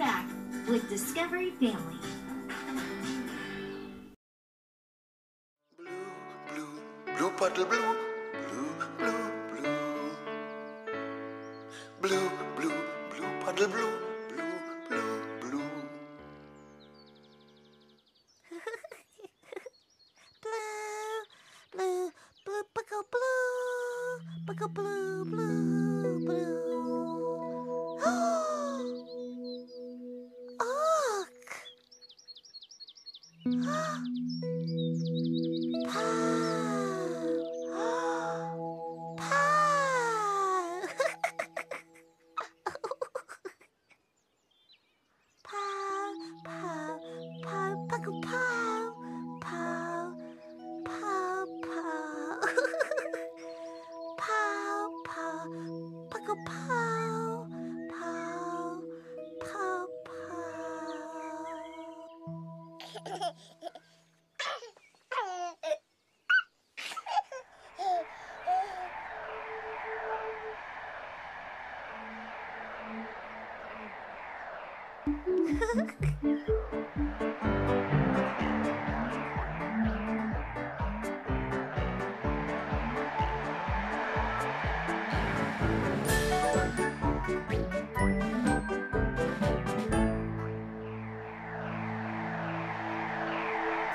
back with Discovery Family. Blue, blue, blue puddle blue, blue, blue, blue. Blue, blue, blue puddle blue, blue, blue, blue. blue, blue, blue, buckle blue, buckle blue, blue. 跑跑跑，跑跑跑。Ha ha ha.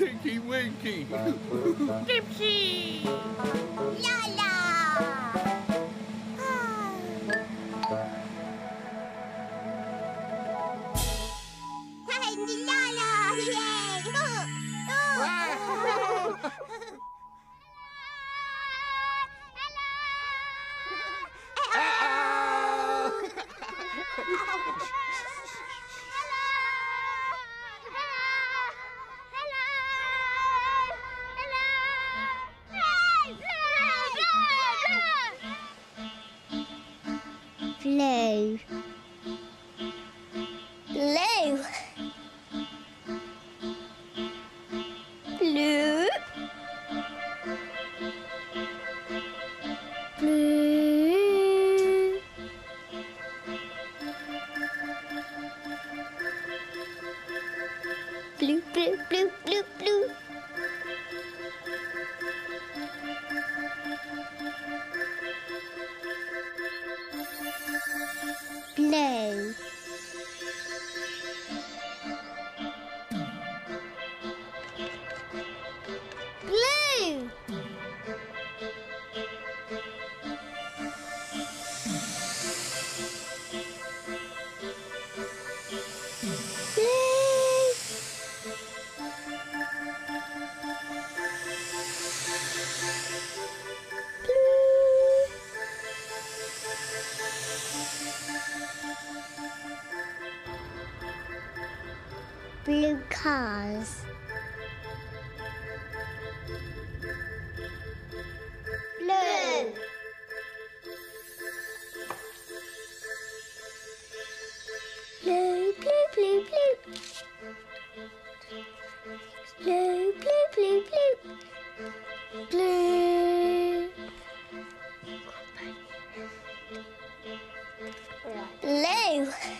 Tinky Winky. Dipsy. La la. blue. Hello. cars. Blue. Blue, blue, blue, blue. Blue, blue, blue, blue. Blue. Blue.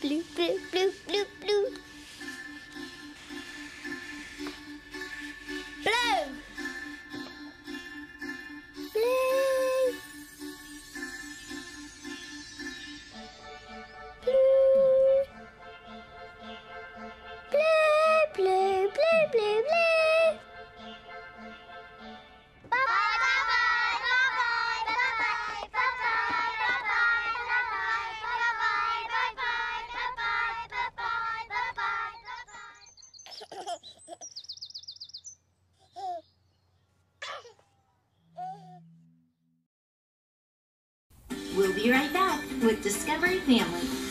bloop, bloop, bloop, bloop, bloop. We'll be right back with Discovery Family.